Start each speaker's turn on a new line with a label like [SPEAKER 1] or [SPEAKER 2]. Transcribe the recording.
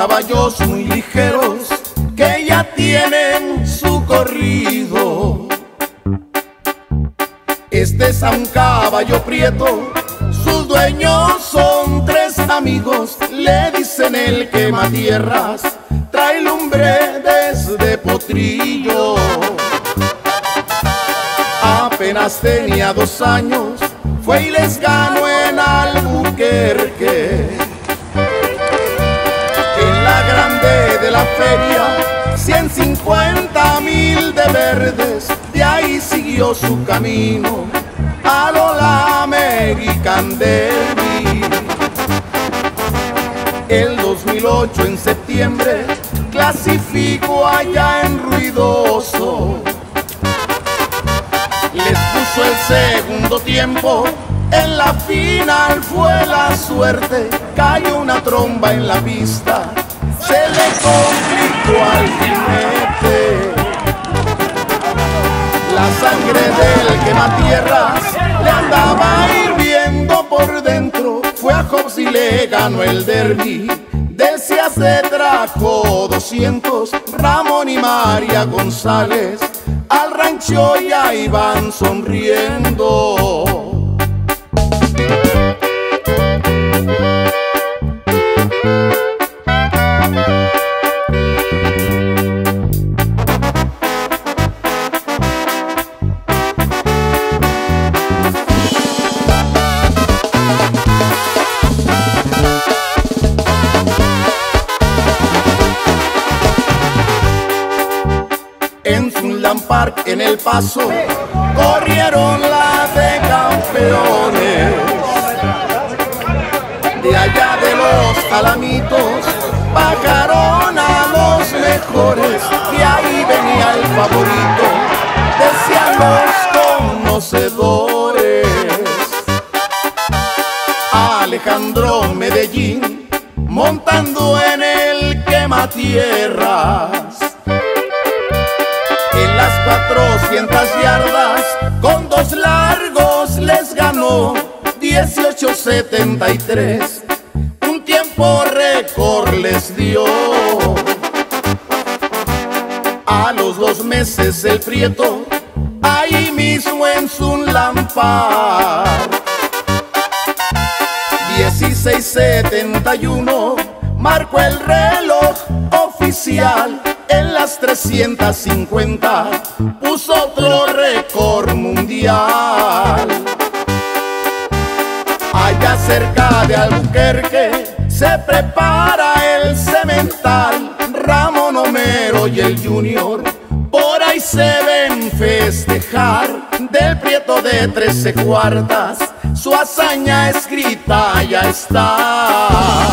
[SPEAKER 1] caballos muy ligeros que ya tienen su corrido. Este es un caballo prieto, sus dueños son tres amigos, le dicen el quema tierras, trae lumbre desde potrillo. Apenas tenía dos años, fue y les ganó en Albuquerque. La feria, 150 mil de verdes, de ahí siguió su camino a lo American Derby. El 2008 en septiembre clasificó allá en Ruidoso les puso el segundo tiempo. En la final fue la suerte, cayó una tromba en la pista, se le complicó al jinete. La sangre del quematierras le andaba hirviendo por dentro, fue a Hobbs y le ganó el derby. Decía se trajo 200, Ramón y María González al rancho ya iban sonriendo. En Sunland Park en El Paso corrieron la de campeones. De allá de los alamitos bajaron a los mejores y ahí venía el favorito, decían los conocedores. Alejandro Medellín montando en el quematierras en las 400 yardas con dos largos les ganó 18.73 un tiempo récord les dio. A los dos meses el prieto ahí mismo en su lampar 16.71 marcó el reloj oficial en las 350 puso otro récord mundial. Allá cerca de Albuquerque se prepara el cemental, Ramón Homero y el Junior. Por ahí se ven festejar del prieto de 13 cuartas, su hazaña escrita ya está.